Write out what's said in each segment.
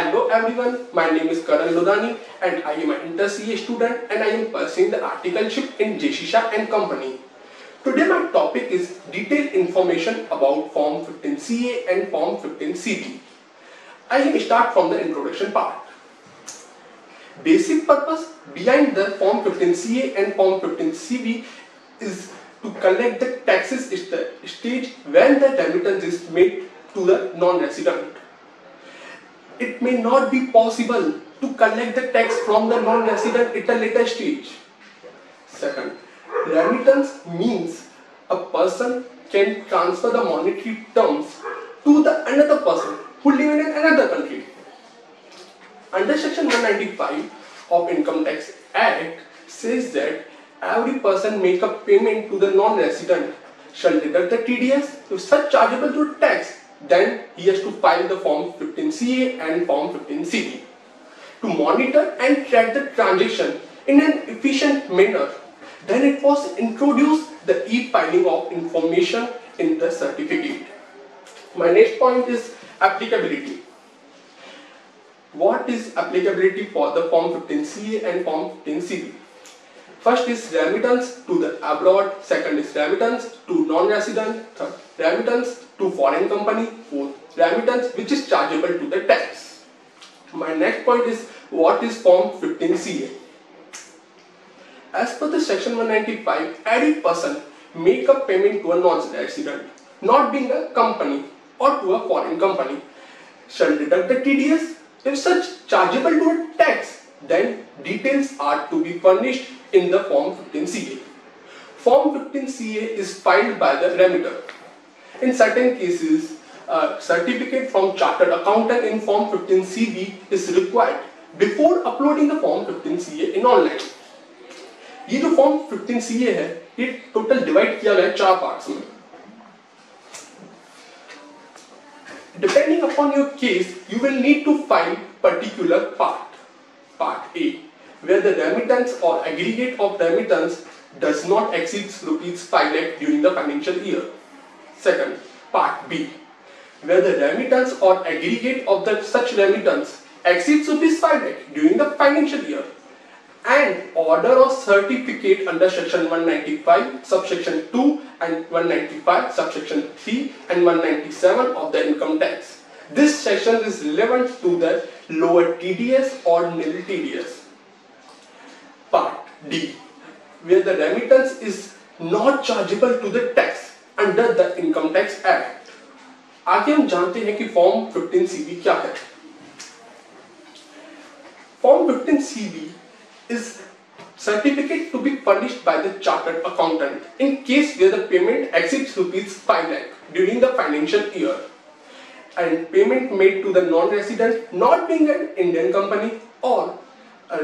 Hello everyone, my name is Karan Ludhani and I am an inter-CA student and I am pursuing the articleship in J C Shah and Company. Today my topic is detailed information about Form 15CA and Form 15CB. I will start from the introduction part. Basic purpose behind the Form 15CA and Form 15CB is to collect the taxes stage when the remittance is made to the non-resident. It may not be possible to collect the tax from the non-resident at a later stage. Second, remittance means a person can transfer the monetary terms to the another person who live in another country. Under section 195 of Income Tax Act says that every person make a payment to the non-resident shall deduct the TDS if such chargeable to tax then he has to file the form 15CA and form 15CB to monitor and track the transaction in an efficient manner. Then it was introduced the e-filing of information in the certificate. My next point is applicability. What is applicability for the form 15CA and form 15CB First is remittance to the abroad, second is remittance to non-resident, third remittance to foreign company, for remittance which is chargeable to the tax. My next point is what is form 15CA? As per the section 195, any person make a payment to a non-resident, not being a company or to a foreign company, shall deduct the TDS if such chargeable to a tax, then details are to be furnished in the Form 15CA. Form 15CA is filed by the remitter. In certain cases, a certificate from Chartered Accountant in Form 15CB is required before uploading the Form 15CA in online. ये जो form 15 CA है ये total divide किया गया है चार parts में depending upon your case you will need to file particular part part a where the remittance or aggregate of remittance does not exceed rupees 5 lakh during the financial year. Second, part B, where the remittance or aggregate of the such remittance exceeds 5 lakh during the financial year. And order or certificate under section 195 subsection 2 and 195 subsection 3 and 197 of the income tax. This section is relevant to the lower TDS or nil TDS Part D, where the remittance is not chargeable to the tax under the Income Tax Act. आगे हम जानते हैं कि form 15 CB क्या है form 15 CB is certificate to be furnished by the chartered accountant in case where the payment exceeds rupees 5 lakh during the financial year and payment made to the non-resident not being an Indian company or a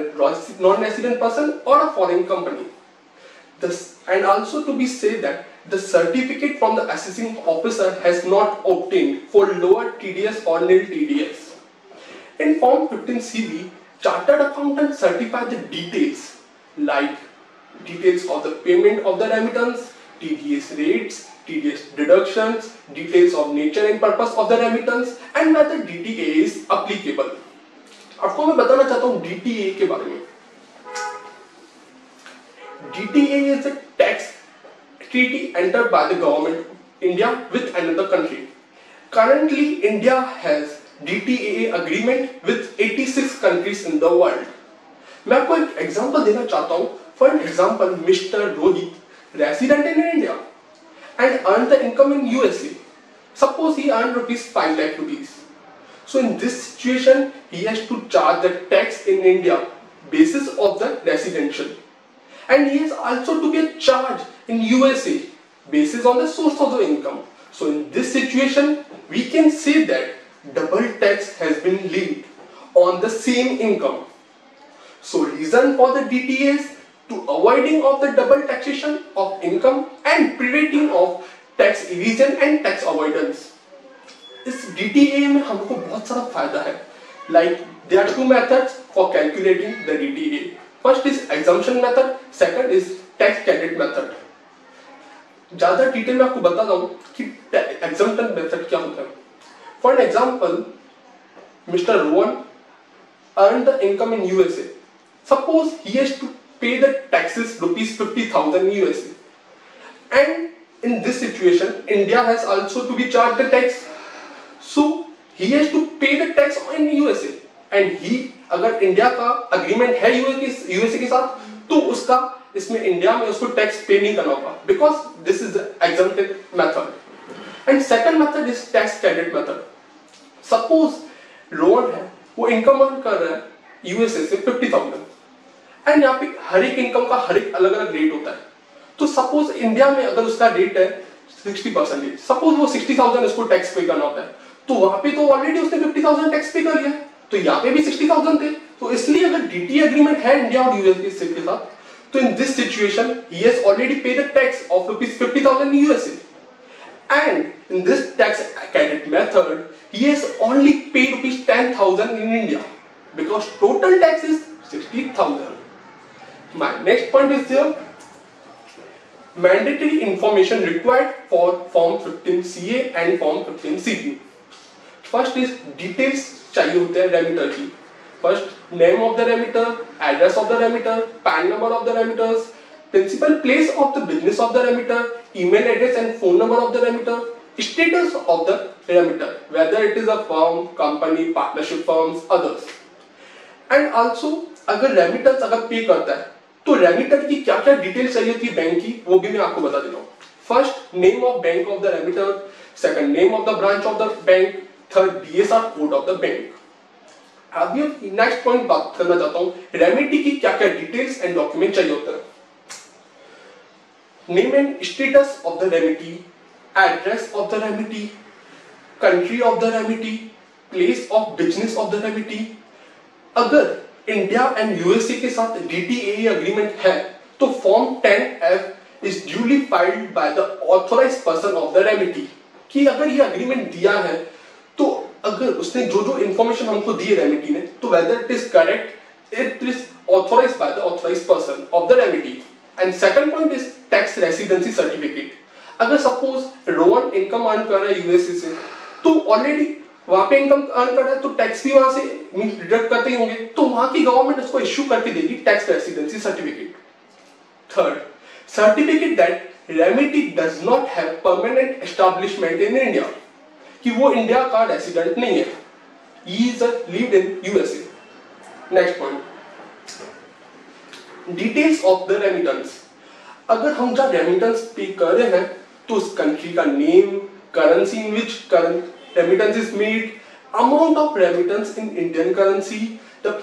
non-resident person or a foreign company. This, and also to be said that the certificate from the assessing officer has not obtained for lower TDS or nil TDS. In Form 15CB, Chartered Accountant certify the details like details of the payment of the remittance, TDS rates, TDS deductions, details of nature and purpose of the remittance and whether DTA is applicable. आपको मैं बताना चाहता हूँ DTA के बारे में DTA is a tax treaty entered by the government of India with another country. Currently, India has DTA agreement with 86 countries in the world. मैं आपको एक example देना चाहता हूँ For an example mister Rohit resident in India and earn the income in suppose he earns rupees 5 lakh rupees. So in this situation, he has to charge the tax in India basis of the residential And he has also to get charged in USA basis on the source of the income. So in this situation, we can say that double tax has been linked on the same income. So reason for the DTS to avoiding of the double taxation of income and preventing of tax evasion and tax avoidance. इस DTA में हमको बहुत सारा फायदा है like there are two methods for calculating the DTA First is exemption method second is test candidate method ज़्यादा detail में आपको बता दूँ कि एग्जामेशन मेथड क्या होता है। For an example mister Rohan earn the income in USA suppose he pay the taxes rupees fifty thousand USA and in this situation India has also to be charge the tax so he has to pay the tax in USA and he अगर India का agreement है USA के साथ तो उसका, इसमें India में उसको टैक्स पे नहीं करना होगा। Because this is exempted method and second method is tax credit method suppose Rohan है, वो इनकम अर्न कर रहा है यूएसए से फिफ्टी थाउज़ेंड एंड यहाँ पे हर एक इनकम का हर एक अलग अलग रेट होता है। तो सपोज़ इंडिया में अगर उसका रेट है सिक्सटी परसेंटेज सपोज़ वो सिक्सटी थाउज़ेंड उसको टैक्स पे करना होता है। तो वहाँ पे तो ऑलरेडी उसने फिफ्टी थाउज़ेंड टैक्स पे कर लिया। तो यहाँ पे भी 60,000 थे। तो इसलिए अगर डीटी एग्रीमेंट है इंडिया और यूएस के साथ तो in this situation already paid a tax of ₹50,000 in USA and in this tax credit method he has only paid ₹10,000 in India because total tax is 60,000 my next point is mandatory information required for form 15 CA and form 15 CB first is details चाहिए होते हैं remitter की first name of the remitter address of the remitter PAN number of the remitter's principal place of the business of the remitter, email address and phone number of the remitter, status of the remitter, whether it is a firm, company, partnership firms, others. And also अगर remitters अगर pay करता है तो remitter की क्या क्या detail चाहिए थी बैंक की वो भी मैं आपको बता देता हूँ first name of bank of the remitter second name of the branch of the bank third DSR code of the bank अभी नेक्स्ट पॉइंट बात करना चाहता हूँ रेमिटी की क्या क्या डिटेल्स एंड डॉक्यूमेंट चाहिए होता है name and status of the remedy, address of the remedy, country of the remedy, place of business of the remedy. अगर इंडिया एंड यूएसए के साथ डीटीए अग्रीमेंट है तो form 10F is duly filed by the authorise person of the remedy कि अगर ये agreement दिया है अगर उसने जो जो इंफॉर्मेशन हमको दी है रेमिडी ने तो whether it is correct it is authorise by the authorise person of the remedy and second point is tax residency certificate अगर सपोज़ रोहन इनकम अर्न कर रहा है यूएसए से तो ऑलरेडी वहाँ पे इनकम अर्न कर रहा है तो टैक्स भी वहाँ से डिडक्ट करते ही होंगे तो वहाँ की गवर्नमेंट उसको इश्यू करके देगी tax residency certificate third certificate that remedy does not have permanent establishment in India कि वो इंडिया का रेसिडेंट नहीं है. He lived in USA next point details of the remittance अगर हम जब रेमिटेंस पे कर रहे हैं तो उस कंट्री का name currency in which remittance is made amount of remittance in Indian currency the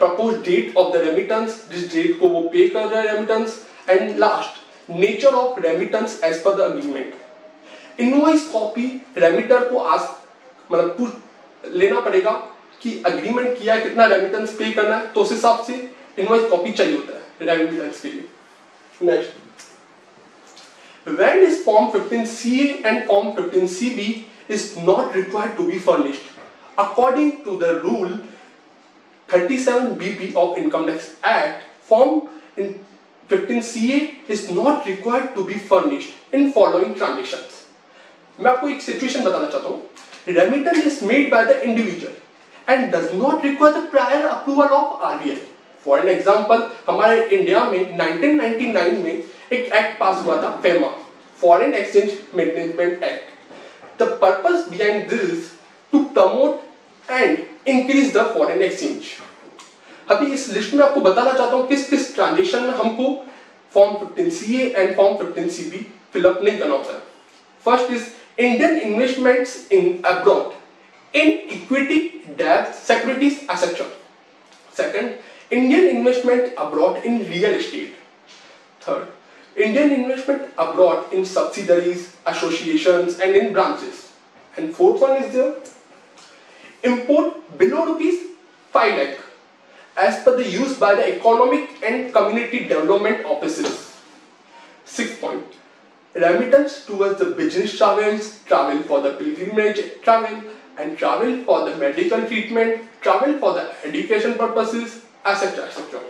date of the remittance जिस डेट को वो पे कर रहा है remittance and last nature of remittance as per the agreement invoice copy remitter को आज मतलब लेना पड़ेगा कि अग्रीमेंट किया है कितना रेमिटेंस पे करना है तो उस हिसाब से इनवॉइस कॉपी चाहिए होता है रेमिटेंस के लिए next when is form 15ca and form 15cb is not required to be furnished according to the rule 37 bp of income tax act form 15ca is not required to be furnished in following transactions मैं आपको एक situation बताना चाहता हूँ। Remittance is made by the individual and does not require the prior approval of RBI for an example हमारे India में 1999 में एक एक्ट पास हुआ था FEMA foreign exchange management act the purpose behind this to promote and increase the foreign exchange अभी इस list में आपको बताना चाहता हूँ, किस किस ट्रांजेक्शन में हमको form 15 CA and form 15 CB fill up नहीं करना होता। है first is Indian investments in abroad in equity, debt, securities, etc. Second, Indian investment abroad in real estate. Third, Indian investment abroad in subsidiaries, associations and in branches. And fourth one is the import below rupees 5 lakh as per the use by the economic and community development offices. Sixth point, remittance towards the business travels, travel for the pilgrimage travel and travel for the medical treatment, travel for the education purposes, etc. etc.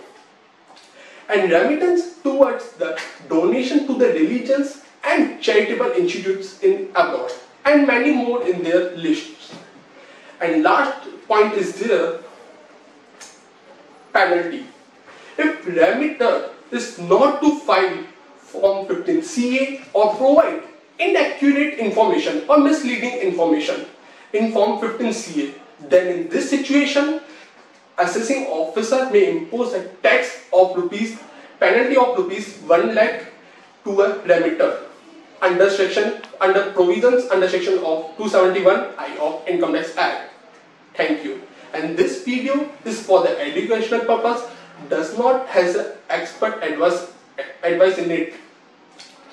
And remittance towards the donation to the religions and charitable institutes in abroad and many more in their lists. And last point is there penalty. If remitter is not to file Form 15CA or provide inaccurate information or misleading information in Form 15CA, then in this situation, assessing officer may impose a tax of rupees, penalty of rupees 1 lakh to a remitter under section, under provisions under section of 271I of Income Tax Act. Thank you. And this video is for the educational purpose, does not has expert advice, advice in it.